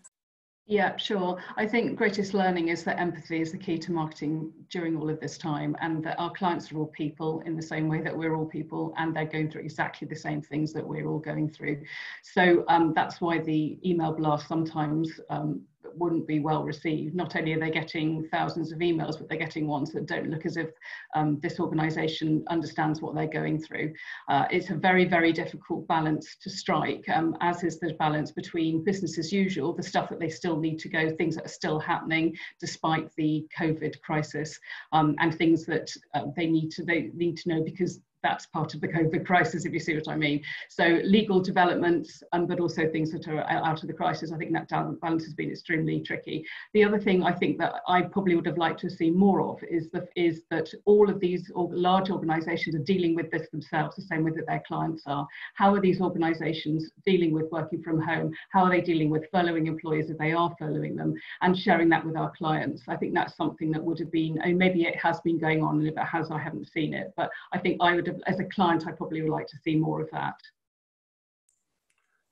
Yeah, sure. I think greatest learning is that empathy is the key to marketing during all of this time, and that our clients are all people in the same way that we're all people, and they're going through exactly the same things that we're all going through. So um, that's why the email blast sometimes um, wouldn't be well received. Not only are they getting thousands of emails, but they're getting ones that don't look as if um, this organisation understands what they're going through. Uh, it's a very, very difficult balance to strike, um, as is the balance between business as usual, the stuff that they still need to go, things that are still happening despite the COVID crisis, um, and things that uh, they need to they need to know because that's part of the COVID crisis, if you see what I mean. So legal developments, um, but also things that are out of the crisis. I think that balance has been extremely tricky. The other thing I think that I probably would have liked to see more of is, the, is that all of these large organisations are dealing with this themselves, the same way that their clients are. How are these organisations dealing with working from home? How are they dealing with furloughing employees if they are furloughing them? And sharing that with our clients. I think that's something that would have been, and maybe it has been going on, and if it has, I haven't seen it. But I think I would as a client, I probably would like to see more of that.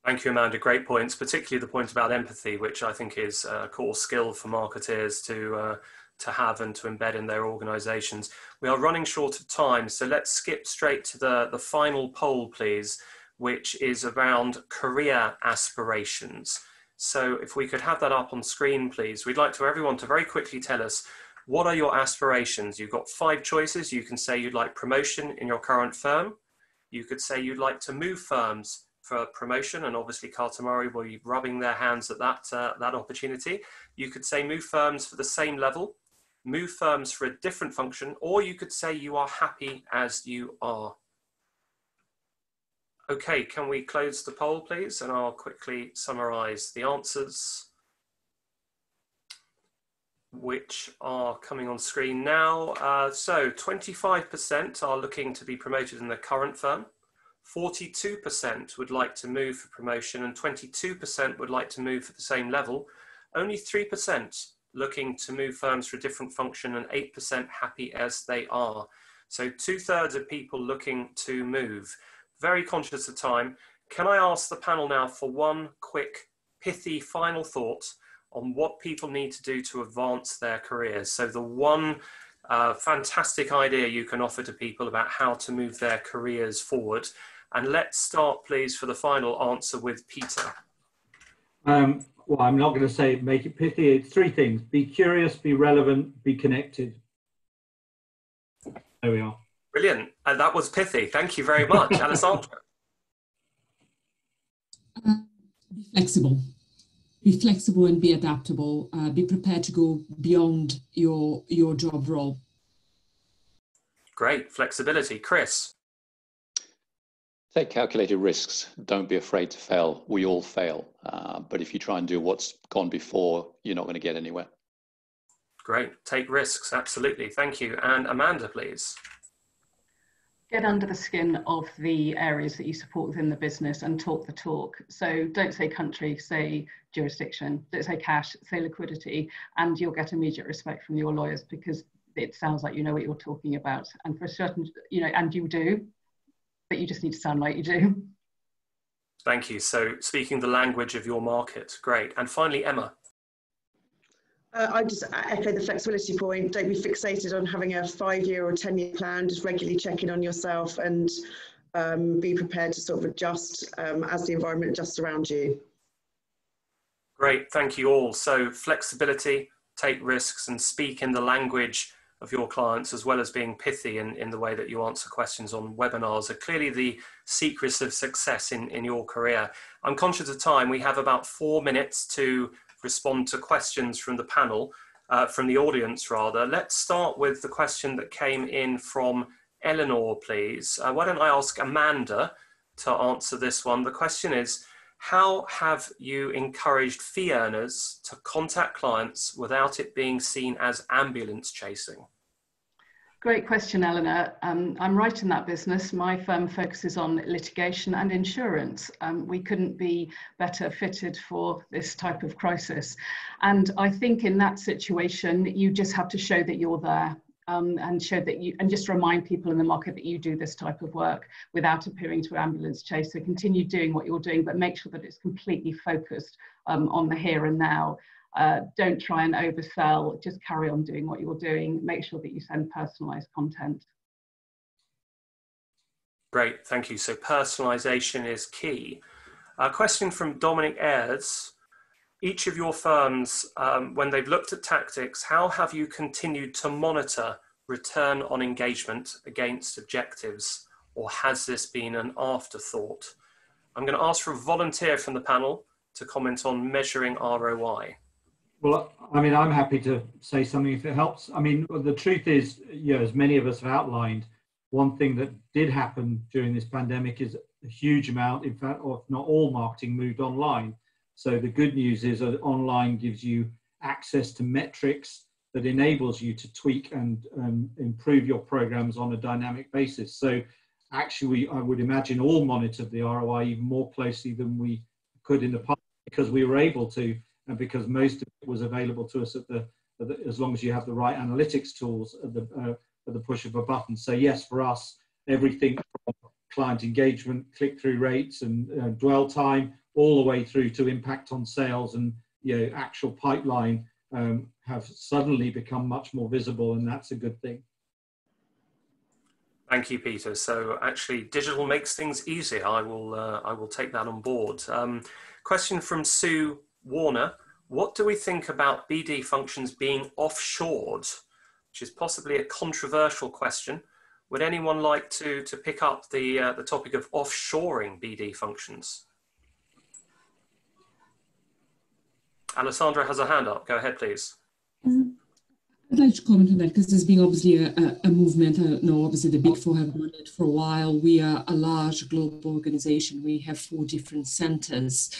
Thank you, Amanda. Great points, particularly the point about empathy, which I think is a core skill for marketers to uh, to have and to embed in their organisations. We are running short of time, so let's skip straight to the the final poll, please, which is around career aspirations. So, if we could have that up on screen, please, we'd like to everyone to very quickly tell us what are your aspirations? You've got five choices. You can say you'd like promotion in your current firm. You could say you'd like to move firms for promotion, and obviously Carter Murray will be rubbing their hands at that, uh, that opportunity. You could say move firms for the same level, move firms for a different function, or you could say you are happy as you are. Okay, can we close the poll, please? And I'll quickly summarize the answers which are coming on screen now. Uh, so 25% are looking to be promoted in the current firm. 42% would like to move for promotion and 22% would like to move for the same level. Only 3% looking to move firms for a different function and 8% happy as they are. So two thirds of people looking to move. Very conscious of time. Can I ask the panel now for one quick pithy final thought on what people need to do to advance their careers. So, the one uh, fantastic idea you can offer to people about how to move their careers forward. And let's start, please, for the final answer with Peter. Um, well, I'm not going to say make it pithy. It's three things be curious, be relevant, be connected. There we are. Brilliant. And that was pithy. Thank you very much, Alessandra. Uh, be flexible be flexible and be adaptable. Uh, be prepared to go beyond your your job role. Great flexibility, Chris. Take calculated risks. Don't be afraid to fail. We all fail, uh, but if you try and do what's gone before, you're not going to get anywhere. Great. Take risks. Absolutely. Thank you. And Amanda, please get under the skin of the areas that you support within the business and talk the talk. So don't say country, say jurisdiction, don't say cash, say liquidity, and you'll get immediate respect from your lawyers because it sounds like you know what you're talking about. And for a certain, you know, and you do, but you just need to sound like you do. Thank you. So speaking the language of your market, great. And finally, Emma. Uh, I just echo the flexibility point. Don't be fixated on having a five-year or ten-year plan. Just regularly check in on yourself and um, be prepared to sort of adjust um, as the environment adjusts around you. Great, thank you all. So flexibility, take risks, and speak in the language of your clients, as well as being pithy in, in the way that you answer questions on webinars, are clearly the secrets of success in, in your career. I'm conscious of time. We have about four minutes to respond to questions from the panel, uh, from the audience rather. Let's start with the question that came in from Eleanor, please. Uh, why don't I ask Amanda to answer this one? The question is, how have you encouraged fee earners to contact clients without it being seen as ambulance chasing? Great question, Eleanor. Um, I'm right in that business. My firm focuses on litigation and insurance. Um, we couldn't be better fitted for this type of crisis. And I think in that situation, you just have to show that you're there. Um, and show that you and just remind people in the market that you do this type of work without appearing to ambulance chase. So continue doing what you're doing, but make sure that it's completely focused um, on the here and now uh, don't try and oversell, just carry on doing what you're doing. Make sure that you send personalized content. Great, thank you. So personalization is key. A question from Dominic Ayres. Each of your firms, um, when they've looked at tactics, how have you continued to monitor return on engagement against objectives, or has this been an afterthought? I'm going to ask for a volunteer from the panel to comment on measuring ROI. Well, I mean, I'm happy to say something if it helps. I mean, the truth is, you know, as many of us have outlined, one thing that did happen during this pandemic is a huge amount, in fact, if not all marketing moved online. So the good news is that online gives you access to metrics that enables you to tweak and um, improve your programs on a dynamic basis. So actually, I would imagine all monitored the ROI even more closely than we could in the past because we were able to and because most of it was available to us at the, at the as long as you have the right analytics tools at the, uh, at the push of a button. So yes, for us, everything from client engagement, click-through rates, and uh, dwell time, all the way through to impact on sales and you know actual pipeline um, have suddenly become much more visible, and that's a good thing. Thank you, Peter. So actually, digital makes things easier. I will uh, I will take that on board. Um, question from Sue Warner, what do we think about BD functions being offshored? Which is possibly a controversial question. Would anyone like to, to pick up the, uh, the topic of offshoring BD functions? Alessandra has a hand up. Go ahead, please. Um, I'd like to comment on that because there's been obviously a, a, a, movement. I know obviously the Big Four have done it for a while. We are a large global organization. We have four different centers.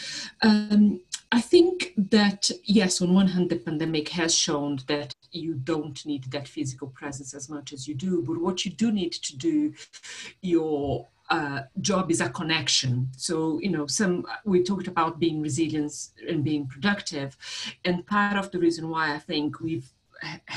Um, I think that, yes, on one hand, the pandemic has shown that you don't need that physical presence as much as you do, but what you do need to do, your uh, job is a connection. So, you know, some we talked about being resilient and being productive, and part of the reason why I think we've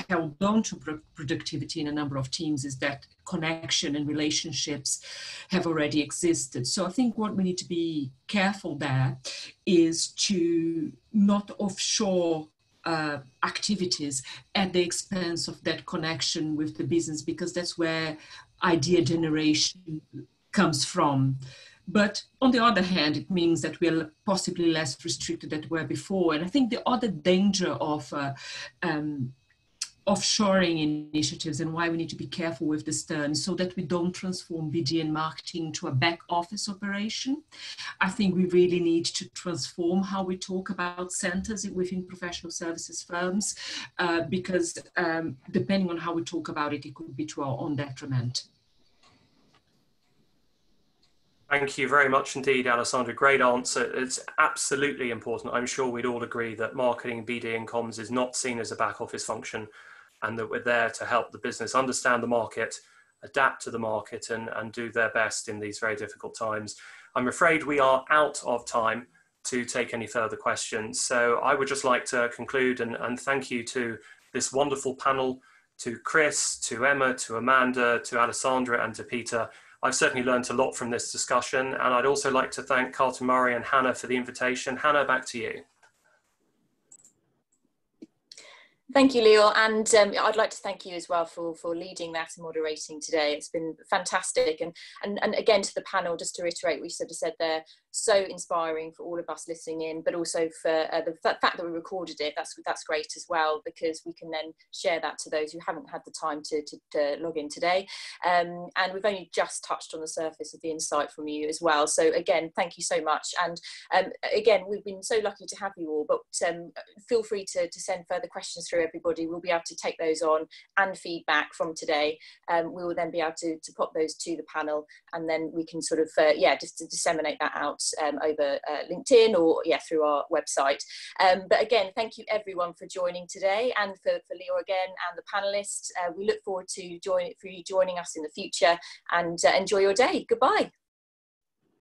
held on to productivity in a number of teams is that connection and relationships have already existed. So I think what we need to be careful there is to not offshore uh, activities at the expense of that connection with the business because that's where idea generation comes from. But on the other hand, it means that we are possibly less restricted than we were before. And I think the other danger of uh, um, offshoring initiatives and why we need to be careful with this term so that we don't transform BD and marketing to a back office operation. I think we really need to transform how we talk about centers within professional services firms uh, because um, depending on how we talk about it, it could be to our own detriment. Thank you very much indeed, Alessandra. Great answer. It's absolutely important. I'm sure we'd all agree that marketing, BD and comms is not seen as a back office function and that we're there to help the business understand the market, adapt to the market, and, and do their best in these very difficult times. I'm afraid we are out of time to take any further questions. So I would just like to conclude and, and thank you to this wonderful panel, to Chris, to Emma, to Amanda, to Alessandra, and to Peter. I've certainly learned a lot from this discussion, and I'd also like to thank Carter Murray and Hannah for the invitation. Hannah, back to you. Thank you, Leor, and um, I'd like to thank you as well for for leading that and moderating today. It's been fantastic, and and and again to the panel, just to reiterate, we sort of said they're so inspiring for all of us listening in, but also for uh, the fact that we recorded it. That's that's great as well because we can then share that to those who haven't had the time to to, to log in today. Um, and we've only just touched on the surface of the insight from you as well. So again, thank you so much. And um, again, we've been so lucky to have you all, but um, feel free to to send further questions through everybody. We'll be able to take those on and feedback from today. Um, we will then be able to, to pop those to the panel and then we can sort of, uh, yeah, just to disseminate that um, over uh, LinkedIn or yeah, through our website. Um, but again, thank you everyone for joining today and for, for Leor again and the panelists. Uh, we look forward to join, for you joining us in the future and uh, enjoy your day. Goodbye.